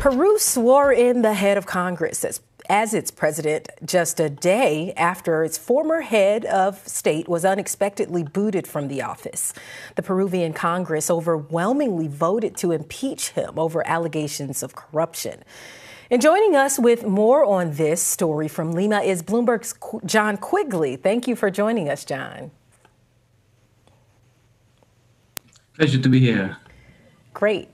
Peru swore in the head of Congress as, as its president just a day after its former head of state was unexpectedly booted from the office. The Peruvian Congress overwhelmingly voted to impeach him over allegations of corruption. And joining us with more on this story from Lima is Bloomberg's John Quigley. Thank you for joining us, John. Pleasure to be here. Great.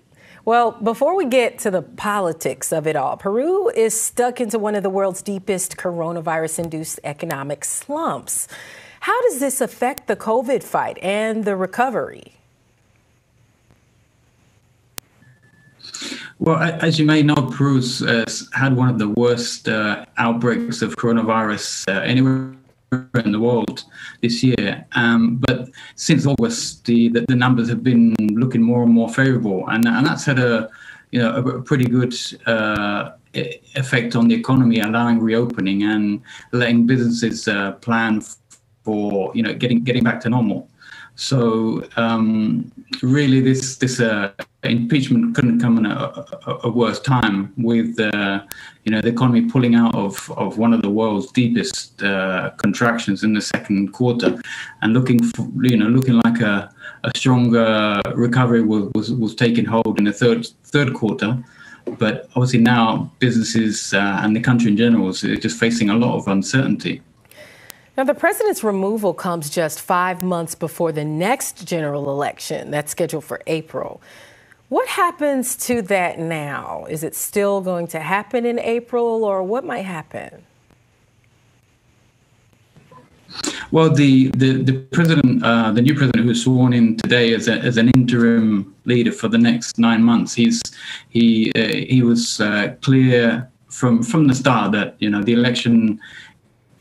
Well, before we get to the politics of it all, Peru is stuck into one of the world's deepest coronavirus induced economic slumps. How does this affect the COVID fight and the recovery? Well, as you may know, Peru's uh, had one of the worst uh, outbreaks of coronavirus uh, anywhere in the world this year. Um, but since August, the, the, the numbers have been looking more and more favourable, and and that's had a you know a, pretty good uh, effect on the economy, allowing reopening and letting businesses uh, plan for you know getting getting back to normal. So um, really, this this uh, impeachment couldn't come in a, a, worse time with uh, you know the economy pulling out of, of one of the world's deepest uh, contractions in the second quarter, and looking for, you know looking like a, a stronger recovery was, was was taking hold in the third third quarter. But obviously now businesses uh, and the country in general is just facing a lot of uncertainty. Now, the president's removal comes just five months before the next general election that's scheduled for April. What happens to that now? Is it still going to happen in April, or what might happen? Well, the the, the president, uh, the new president who was sworn in today as, a, as an interim leader for the next nine months, he's he uh, he was uh, clear from from the start that you know the election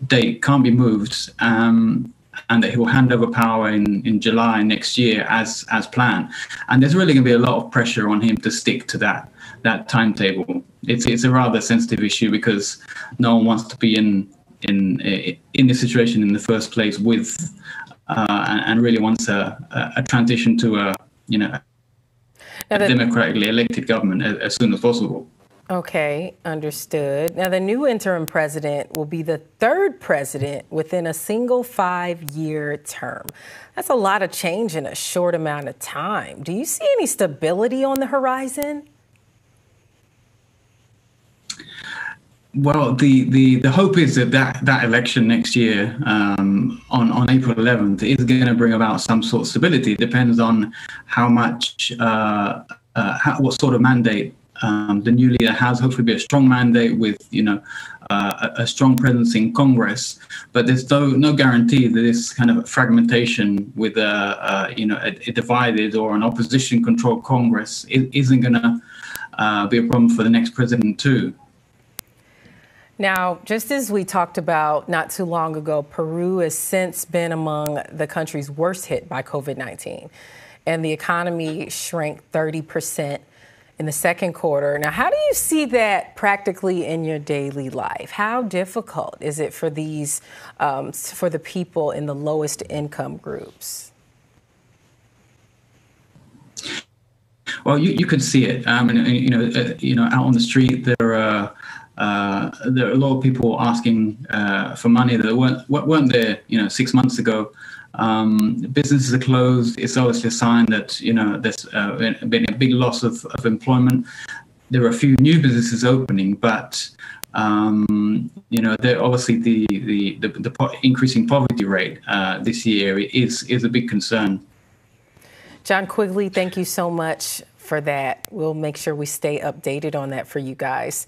date can't be moved, um, and that he will hand over power in, in July next year as as planned. And there's really going to be a lot of pressure on him to stick to that that timetable. It's it's a rather sensitive issue because no one wants to be in in in this situation in the first place with uh, and, and, really wants a, a transition to a you know a democratically elected government as, as soon as possible. Okay, understood. Now, the new interim president will be the third president within a single five year term. That's a lot of change in a short amount of time. Do you see any stability on the horizon? Well, the, the, the hope is that, that that election next year um, on, on April 11th is going to bring about some sort of stability. It depends on how much, uh, uh, how, what sort of mandate um, the new leader has hopefully be a strong mandate with you know uh, a, a, strong presence in Congress, but there's no no guarantee that this kind of fragmentation with a, uh, you know a, a, divided or an opposition controlled Congress isn't going to uh, be a problem for the next president too. Now, just as we talked about not too long ago, Peru has since been among the countries worst hit by COVID 19, and the economy shrank 30 percent in the second quarter. Now, how do you see that practically in your daily life? How difficult is it for these, um, for the people in the lowest income groups? Well, you, you could see it. Um, and, you know, uh, you know, out on the street, there are uh, there are a lot of people asking uh, for money that weren't weren't there, you know, six months ago. Um, businesses are closed. It's obviously a sign that you know there's uh, been a big loss of, of employment. There are a few new businesses opening, but um, you know, obviously the the, the, the po- increasing poverty rate uh, this year is is a big concern. John Quigley, thank you so much for that. We'll make sure we stay updated on that for you guys.